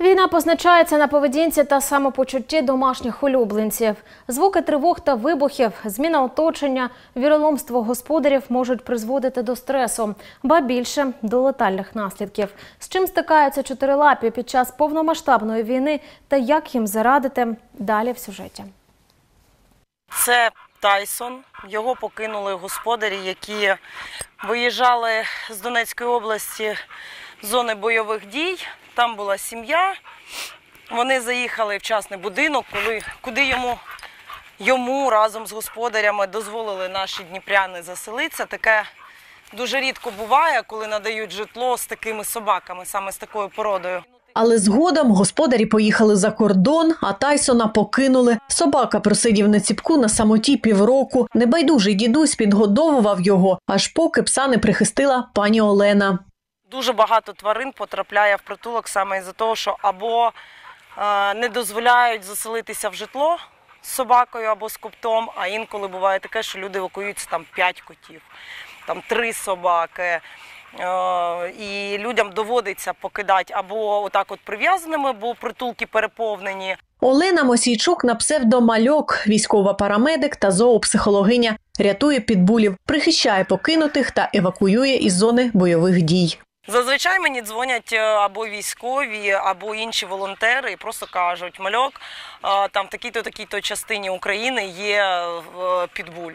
Війна позначається на поведінці та самопочутті домашніх улюбленців. Звуки тривог та вибухів, зміна оточення, віроломство господарів можуть призводити до стресу, ба більше до летальних наслідків. З чим стикаються чотирилапі під час повномасштабної війни та як їм зарадити – далі в сюжеті. Це Тайсон. Його покинули господарі, які виїжджали з Донецької області зони бойових дій. Там була сім'я. Вони заїхали в частний будинок, коли, куди йому, йому разом з господарями дозволили наші дніпряни заселитися. Таке дуже рідко буває, коли надають житло з такими собаками, саме з такою породою. Але згодом господарі поїхали за кордон, а Тайсона покинули. Собака просидів на ціпку на самоті півроку. Небайдужий дідусь підгодовував його, аж поки пса не прихистила пані Олена. Дуже багато тварин потрапляє в притулок саме із-за того, що або е, не дозволяють заселитися в житло з собакою або з коптом, а інколи буває таке, що люди евакуюються там 5 котів, там 3 собаки. Е, і людям доводиться покидати або отак от прив'язаними, бо притулки переповнені, Олена Мосійчук на псевдомальок, військова парамедик та зоопсихологиня, рятує підбулів, прихищає покинутих та евакуює із зони бойових дій. Зазвичай мені дзвонять е, або військові, або інші волонтери і просто кажуть, мальок, е, там в такій-то такій-то частині України є е, підбуль.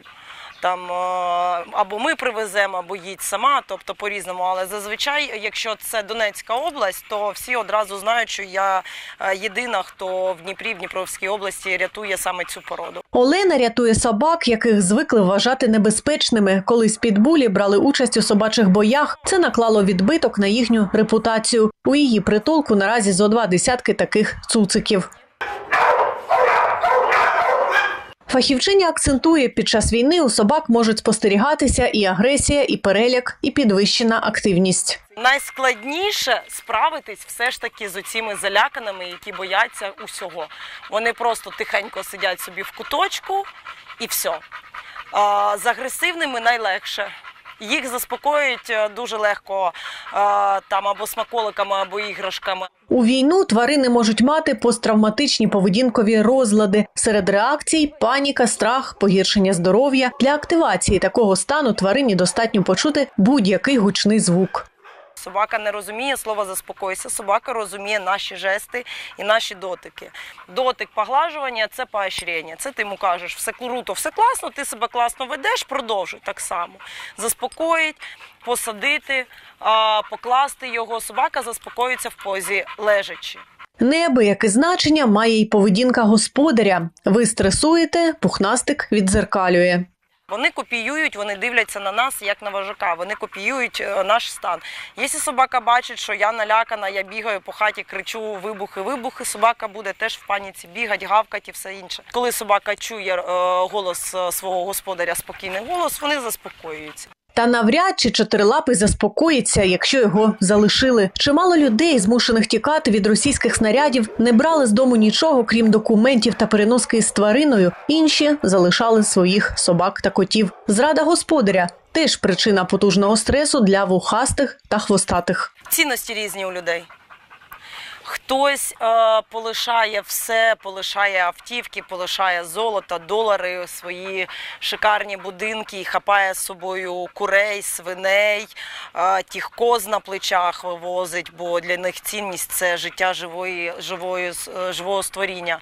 Там е, або ми привеземо, або їдь сама, тобто по-різному. Але зазвичай, якщо це Донецька область, то всі одразу знають, що я е, єдина, хто в Дніпрі, в Дніпровській області рятує саме цю породу. Олена рятує собак, яких звикли вважати небезпечними. Колись підбулі брали участь у собачих боях. Це наклало відбиток на їхню репутацію. У її притулку наразі зо два десятки таких цуциків. Фахівчиня акцентує, під час війни у собак можуть спостерігатися і агресія, і переляк, і підвищена активність. Найскладніше справитись все ж таки з оціми заляканими, які бояться усього. Вони просто тихенько сидять собі в куточку і все. З агресивними найлегше. Їх заспокоїть е, дуже легко там або смаколиками, або іграшками. У війну тварини можуть мати посттравматичні поведінкові розлади. Серед реакцій паніка, страх, погіршення здоров'я. Для активації такого стану тварині достатньо почути будь-який гучний звук. Собака не розуміє слова заспокойся. Собака розуміє наші жести і наші дотики. Дотик поглажування це поощрення. Це ти йому кажеш, все круто, все класно, ти себе класно ведеш, продовжуй так само. Заспокоїть, посадити, покласти його. Собака заспокоїться в позі лежачи. Неабияке значення має й поведінка господаря. Ви стресуєте, пухнастик віддзеркалює. Вони копіюють, вони дивляться на нас як на вожака. Вони копіюють е, наш стан. Якщо собака бачить, що я налякана, я бігаю по хаті, кричу вибухи, вибухи. Собака буде теж в паніці бігати, гавкати і все інше. Коли собака чує е, голос е, свого господаря, спокійний голос, вони заспокоюються. Та навряд чи чотирилапий заспокоїться, якщо його залишили. Чимало людей, змушених тікати від російських снарядів, не брали з дому нічого, крім документів та переноски з твариною. Інші залишали своїх собак та котів. Зрада господаря теж причина потужного стресу для вухастих та хвостатих. Цінності різні у людей. Хтось е, полишає все, полишає автівки, полишає золото, долари, свої шикарні будинки, і хапає з собою курей, свиней, е, тих коз на плечах вивозить, бо для них цінність це життя живої, живої, е, живого створіння.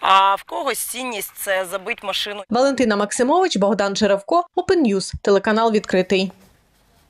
А в когось цінність це забить машину. Валентина Максимович, Богдан Черевко, Open News, телеканал відкритий.